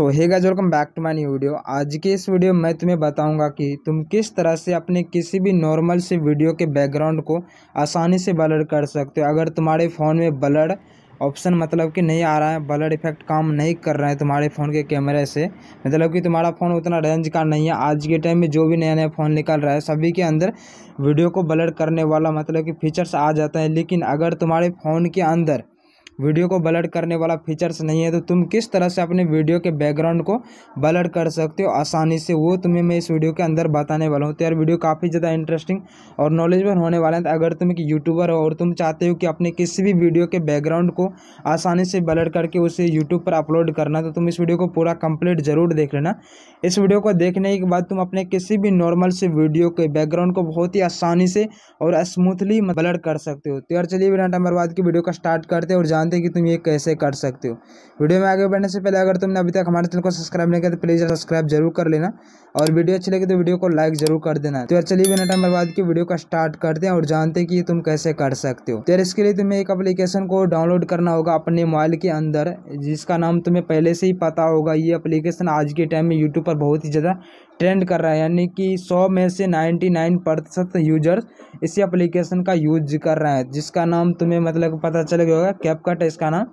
So hey guys welcome back to my new video आज के इस वीडियो में मैं तुम्हें बताऊँगा कि तुम किस तरह से अपने किसी भी नॉर्मल से वीडियो के बैकग्राउंड को आसानी से ब्लर कर सकते हो। अगर तुम्हारे फ़ोन में ब्लर ऑप्शन मतलब कि नहीं आ रहा है ब्लर इफ़ेक्ट काम नहीं कर रहा है तुम्हारे फ़ोन के कैमरे से मतलब कि तुम्हारा फ़ोन उतना रेंज का नहीं है। आज के टाइम में जो भी नया नया फ़ोन निकल रहा है, सभी के अंदर वीडियो को ब्लर करने वाला मतलब कि फीचर्स आ जाता है। लेकिन अगर तुम्हारे फ़ोन के अंदर वीडियो को ब्लर करने वाला फीचर्स नहीं है तो तुम किस तरह से अपने वीडियो के बैकग्राउंड को ब्लर कर सकते हो आसानी से, वो तुम्हें मैं इस वीडियो के अंदर बताने वाला हूँ। तो यार, वीडियो काफ़ी ज़्यादा इंटरेस्टिंग और नॉलेजबल होने वाला है। तो अगर तुम एक यूट्यूबर हो और तुम चाहते हो कि अपने किसी भी वीडियो के बैकग्राउंड को आसानी से ब्लर करके उसे यूट्यूब पर अपलोड करना तो तुम इस वीडियो को पूरा कंप्लीट ज़रूर देख लेना। इस वीडियो को देखने के बाद तुम अपने किसी भी नॉर्मल से वीडियो के बैकग्राउंड को बहुत ही आसानी से और स्मूथली ब्लर कर सकते हो। तो यार, चलिए बिना टाइम बर्बाद की वीडियो का स्टार्ट करते हैं और जानते हैं कि तुम ये कैसे कर सकते हो। वीडियो में आगे बढ़ने से पहले अगर तुमने अभी तक हमारे चैनल को सब्सक्राइब नहीं किया तो प्लीज़ सब्सक्राइब ज़रूर कर लेना और वीडियो अच्छी लगी तो वीडियो को लाइक ज़रूर कर देना। तो चलिए बिना टाइम बर्बाद की वीडियो का स्टार्ट करते हैं और जानते हैं कि तुम कैसे कर सकते हो। तो इसके लिए तुम्हें एक अपलीकेशन को डाउनलोड करना होगा अपने मोबाइल के अंदर, जिसका नाम तुम्हें पहले से ही पता होगा। ये अपलीकेशन आज के टाइम में यूट्यूब पर बहुत ही ज़्यादा ट्रेंड कर रहा है, यानी कि सौ में से नाइन्टी नाइन प्रतिशत यूज़र्स इसी एप्लीकेशन का यूज़ कर रहे हैं, जिसका नाम तुम्हें मतलब पता चल गया होगा कैपकट इसका ना।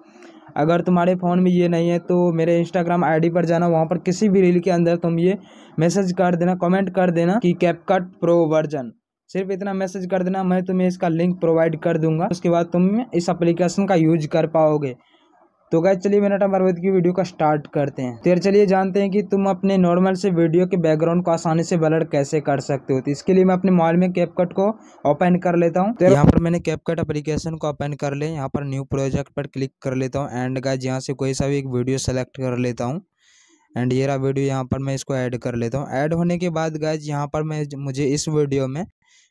अगर तुम्हारे फ़ोन में ये नहीं है तो मेरे इंस्टाग्राम आईडी पर जाना, वहाँ पर किसी भी रील के अंदर तुम ये मैसेज कर देना कमेंट कर देना कि कैपकट प्रो वर्जन सिर्फ़ इतना मैसेज कर देना, मैं तुम्हें इसका लिंक प्रोवाइड कर दूँगा। उसके बाद तुम इस एप्लीकेशन का यूज़ कर पाओगे। तो गैस चलिए मेरा टाइम बर्बाद की वीडियो का स्टार्ट करते हैं। तो चलिए जानते हैं कि तुम अपने नॉर्मल से वीडियो के बैकग्राउंड को आसानी से ब्लर कैसे कर सकते हो। तो इसके लिए मैं अपने मोबाइल में कैपकट को ओपन कर लेता हूँ। तो यहाँ पर मैंने कैपकट एप्लीकेशन को ओपन कर ले यहाँ पर न्यू प्रोजेक्ट पर क्लिक कर लेता हूँ। एंड गैस यहाँ से कोई सा भी एक वीडियो सेलेक्ट कर लेता हूँ। एंड ये रहा वीडियो यहाँ पर मैं इसको ऐड कर लेता हूँ। ऐड होने के बाद गैज यहाँ पर मैं मुझे इस वीडियो में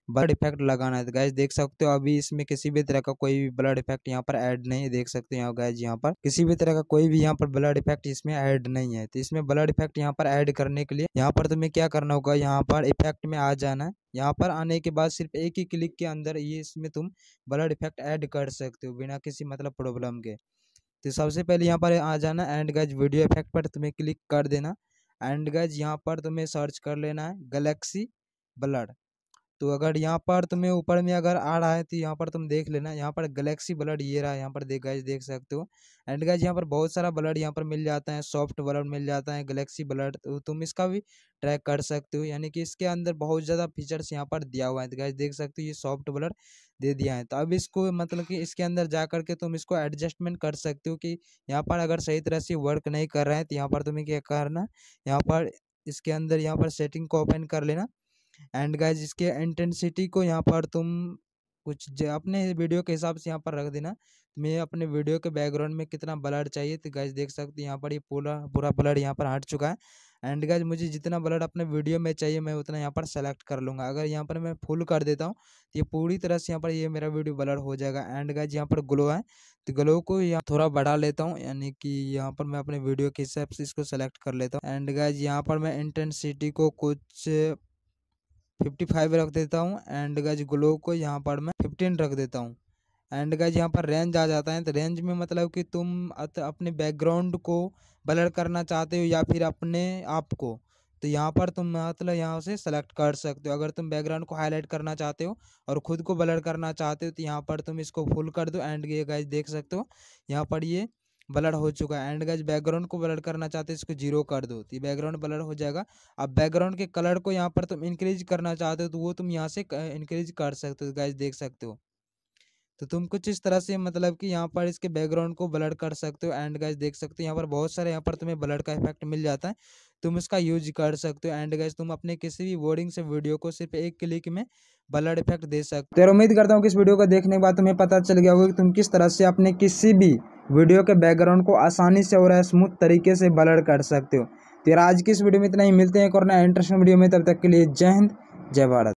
ब्लड इफ़ेक्ट लगाना है। तो गैस देख सकते हो, अभी इसमें किसी भी तरह का कोई भी ब्लड इफ़ेक्ट यहाँ पर ऐड नहीं है। देख सकते हो गैस यहाँ पर किसी भी तरह का कोई भी यहाँ पर ब्लड इफ़ेक्ट इसमें ऐड नहीं है। तो इसमें ब्लड इफ़ेक्ट यहाँ पर ऐड करने के लिए यहाँ पर तुम्हें क्या करना होगा, यहाँ पर इफ़ेक्ट में आ जाना है। यहाँ पर आने के बाद सिर्फ़ एक ही क्लिक के अंदर ये इसमें तुम ब्लड इफ़ेक्ट ऐड कर सकते हो बिना किसी मतलब प्रॉब्लम के। तो सबसे पहले यहाँ पर आ जाना एंड गैज वीडियो इफ़ेक्ट पर तुम्हें क्लिक कर देना। एंड गैज यहाँ पर तुम्हें सर्च कर लेना है गलेक्सी ब्लड तो अगर यहाँ पर तुम्हें ऊपर में अगर आ रहा है तो यहाँ पर तुम देख लेना यहाँ पर गलेक्सी ब्लड ये रहा है यहाँ पर देख गैस देख सकते हो एंड गैस यहाँ पर बहुत सारा ब्लड यहाँ पर मिल जाता है सॉफ्ट ब्लड मिल जाता है गलेक्सी ब्लड तो तुम इसका भी ट्रैक कर सकते हो यानी कि इसके अंदर बहुत ज़्यादा फीचर्स यहाँ पर दिया हुआ है तो गैस देख सकते हो ये सॉफ्ट ब्लड दे दिया है तो अब इसको मतलब कि इसके अंदर जा करके तुम इसको एडजस्टमेंट कर सकते हो कि यहाँ पर अगर सही तरह से वर्क नहीं कर रहा है तो यहाँ पर तुम्हें क्या करना यहाँ पर इसके अंदर यहाँ पर सेटिंग को ओपन कर लेना एंड गाइज़ इसके इंटेंसिटी को यहाँ पर तुम कुछ अपने वीडियो के हिसाब से यहाँ पर रख देना मैं अपने वीडियो के बैकग्राउंड में कितना ब्लड चाहिए तो गाइज़ देख सकते यहाँ पर ये पूरा पूरा ब्लड यहाँ पर हट चुका है एंड गाइज़ मुझे जितना ब्लड अपने वीडियो में चाहिए मैं उतना यहाँ पर सेलेक्ट कर लूँगा अगर यहाँ पर मैं फुल कर देता हूँ तो ये पूरी तरह से यहाँ पर ये मेरा वीडियो ब्लड हो जाएगा एंड गाइज़ यहाँ पर ग्लो है तो ग्लो को यहाँ थोड़ा बढ़ा लेता हूँ यानी कि यहाँ पर मैं अपने वीडियो के हिसाब से इसको सेलेक्ट कर लेता हूँ एंड गाइज़ यहाँ पर मैं इंटेंसिटी को कुछ फिफ्टी फाइव रख देता हूँ एंड गज ग्लो को यहाँ पर मैं फिफ्टीन रख देता हूँ। एंड गज यहाँ पर रेंज आ जाता है तो रेंज में मतलब कि तुम अपने बैकग्राउंड को ब्लर करना चाहते हो या फिर अपने आप को तो यहाँ पर तुम मतलब यहाँ से सेलेक्ट कर सकते हो। अगर तुम बैकग्राउंड को हाईलाइट करना चाहते हो और खुद को ब्लर करना चाहते हो तो यहाँ पर तुम इसको फुल कर दो एंड ये गाइज़ देख सकते हो, यहाँ पर ये ब्लड हो चुका है। एंड गज बैकग्राउंड को ब्लड करना चाहते हो, इसको ज़ीरो कर दो। तो ये बैकग्राउंड ब्लड हो जाएगा। अब बैकग्राउंड के कलर को यहाँ पर तुम इंक्रीज करना चाहते हो तो वो तुम यहाँ से इंक्रीज कर सकते हो गैज देख सकते हो। तो तुम कुछ इस तरह से मतलब कि यहाँ पर इसके बैकग्राउंड को ब्लड कर सकते हो एंड गैस देख सकते हो, यहाँ पर बहुत सारे यहाँ पर तुम्हें ब्लड का इफ़ेक्ट मिल जाता है। तुम इसका यूज़ कर सकते हो एंड गैस तुम अपने किसी भी बोर्डिंग से वीडियो को सिर्फ़ एक क्लिक में ब्लड इफ़ेक्ट दे सकते हो। तो उम्मीद करता हूँ कि इस वीडियो को देखने के बाद तुम्हें पता चल गया होगा कि तुम किस तरह से अपने किसी भी वीडियो के बैकग्राउंड को आसानी से और स्मूथ तरीके से ब्लर कर सकते हो। तो आज की इस वीडियो में इतना ही, मिलते हैं एक और नया इंटरेस्टिंग वीडियो में, तब तक के लिए जय हिंद, जय भारत।